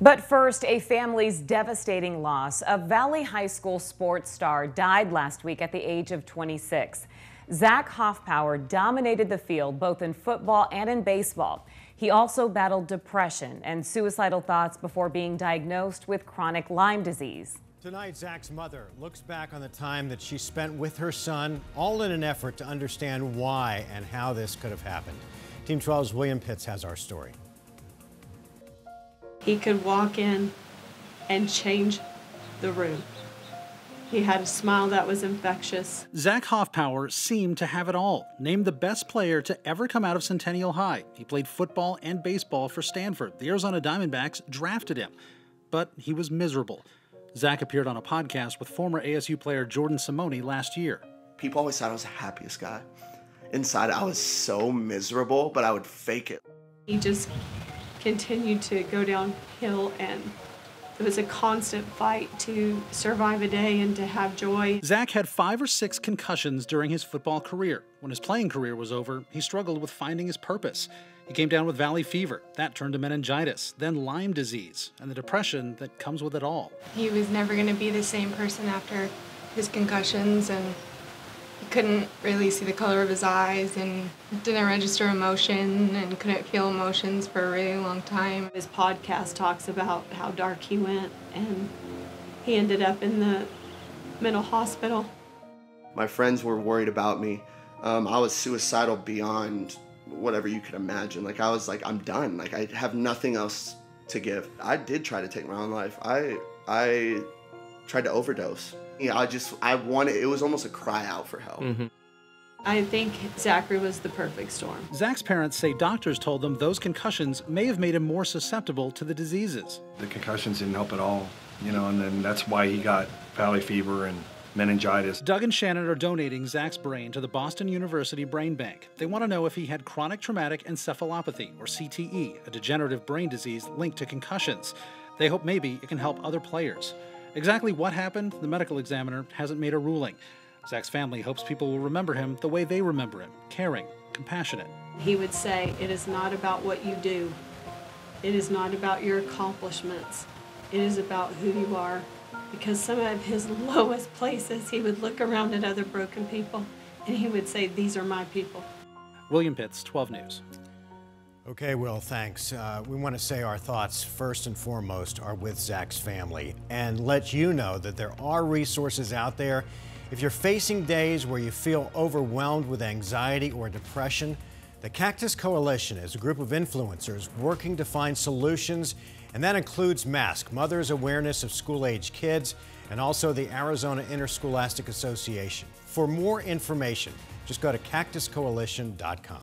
But first, a family's devastating loss. A Valley High School sports star died last week at the age of 26. Zach Hoffpauir dominated the field both in football and in baseball. He also battled depression and suicidal thoughts before being diagnosed with chronic Lyme disease. Tonight, Zach's mother looks back on the time that she spent with her son, all in an effort to understand why and how this could have happened. Team 12's William Pitts has our story. He could walk in and change the room. He had a smile that was infectious. Zach Hoffpauir seemed to have it all. Named the best player to ever come out of Centennial High. He played football and baseball for Stanford. The Arizona Diamondbacks drafted him, but he was miserable. Zach appeared on a podcast with former ASU player Jordan Simone last year. People always thought I was the happiest guy. Inside, I was so miserable, but I would fake it. He just continued to go downhill and it was a constant fight to survive a day and to have joy. Zach had five or six concussions during his football career. When his playing career was over, he struggled with finding his purpose. He came down with valley fever. That turned to meningitis, then Lyme disease, and the depression that comes with it all. He was never going to be the same person after his concussions and couldn't really see the color of his eyes and didn't register emotion and couldn't feel emotions for a really long time. His podcast talks about how dark he went and he ended up in the mental hospital. My friends were worried about me. Um, I was suicidal beyond whatever you could imagine. Like I was like, I'm done. Like I have nothing else to give. I did try to take my own life. I I tried to overdose. Yeah, I just I wanted. It was almost a cry out for help. Mm-hmm. I think Zachary was the perfect storm. Zach's parents say doctors told them those concussions may have made him more susceptible to the diseases. The concussions didn't help at all, you know, and then that's why he got valley fever and meningitis. Doug and Shannon are donating Zach's brain to the Boston University Brain Bank. They want to know if he had chronic traumatic encephalopathy, or CTE, a degenerative brain disease linked to concussions. They hope maybe it can help other players. Exactly what happened, the medical examiner hasn't made a ruling. Zach's family hopes people will remember him the way they remember him caring, compassionate. He would say, It is not about what you do, it is not about your accomplishments, it is about who you are. Because some of his lowest places, he would look around at other broken people and he would say, These are my people. William Pitts, 12 News. Okay, Will, thanks. Uh, we want to say our thoughts, first and foremost, are with Zach's family and let you know that there are resources out there. If you're facing days where you feel overwhelmed with anxiety or depression, the Cactus Coalition is a group of influencers working to find solutions, and that includes MASK, Mother's Awareness of School Age Kids, and also the Arizona Interscholastic Association. For more information, just go to cactuscoalition.com.